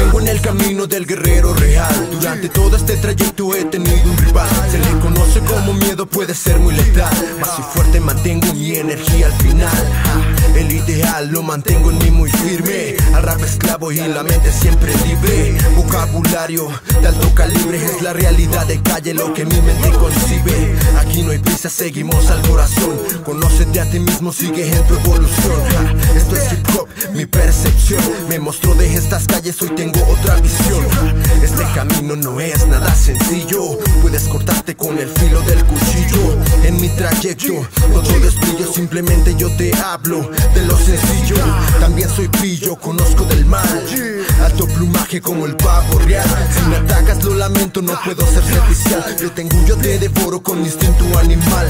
Vengo en el camino del guerrero real. Durante todo este trayecto he tenido un rival. Se le conoce como miedo, puede ser muy letal. Fuerte mantengo mi energía al final. El ideal lo mantengo en mí muy firme. Al rap esclavo y la mente siempre libre. Vocabulario de alto calibre es la realidad de calle, lo que mi mente concibe. Aquí no hay prisa, seguimos al corazón. Conócete a ti mismo, sigue en tu evolución. Esto es hip hop, mi percepción. Me mostró de estas calles, hoy tengo otra visión. Este camino no es nada sencillo. Puedes cortarte con el filo del cuchillo. En mi trayecto, no todo es simplemente yo te hablo de lo sencillo. También soy pillo, conozco del mal. Alto plumaje como el pavo real. Si me atacas, lo lamento, no puedo ser servicial. Yo tengo, yo te devoro con instinto animal.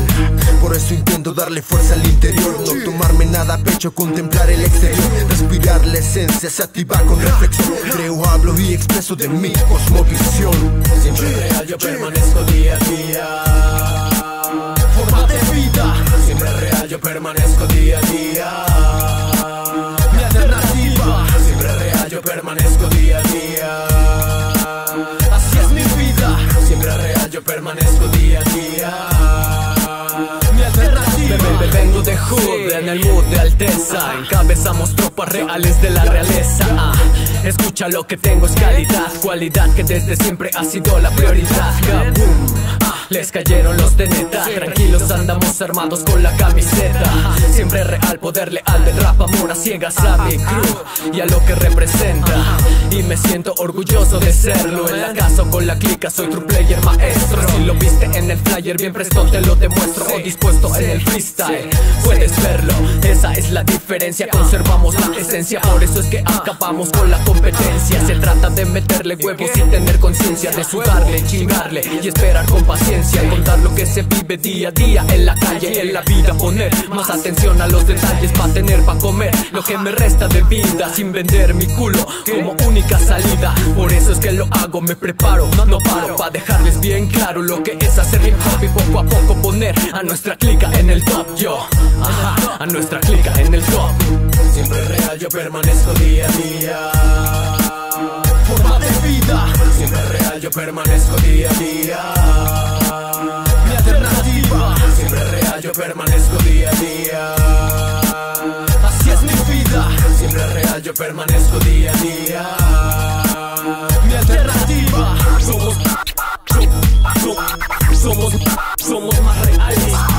Por eso intento darle fuerza al interior. No tomarme nada pecho, contemplar el exterior. Respirar la esencia, se activa con reflexión. Creo, hablo y expreso de mi cosmovisión. Siempre real, yo permanezco día a día. Permanezco día a día. mi alternativa. Siempre real, yo permanezco día a día. Así es mi vida, Siempre real, yo permanezco día a día. mi alternativa. Bebé, vengo de hood, en el mood de alteza Encabezamos tropas reales de la realeza ah, Escucha lo que tengo es calidad Cualidad que desde siempre ha sido la prioridad Kaboom, ah, les cayeron los de neta Tranquilos andamos armados con la camiseta. Siempre real, poder leal del rap Amor a ciegas a mi crew y a lo que representa. Y me siento orgulloso de serlo. En la casa o con la clica soy true player maestro. Si lo viste en el flyer bien presto te lo demuestro. O dispuesto en el freestyle. Puedes verlo, esa es la diferencia. Conservamos la esencia, por eso es que acabamos con la competencia. Se trata de meterle huevos y tener conciencia De sudarle, chingarle y esperar con paciencia que se vive día a día en la calle, en la vida Poner más atención a los detalles para tener pa' comer Lo que me resta de vida sin vender mi culo como única salida. Por eso es que lo hago, me preparo, no paro Pa' dejarles bien claro lo que es hacer hip hop Y poco a poco poner a nuestra clica en el top Yo, ajá, a nuestra clica en el top. Siempre real, yo permanezco día a día. Forma de vida, Siempre real, yo permanezco día a día Siempre real, yo permanezco día a día. Así es mi vida, Siempre real, yo permanezco día a día. Mi alternativa. Somos, somos, somos, somos más reales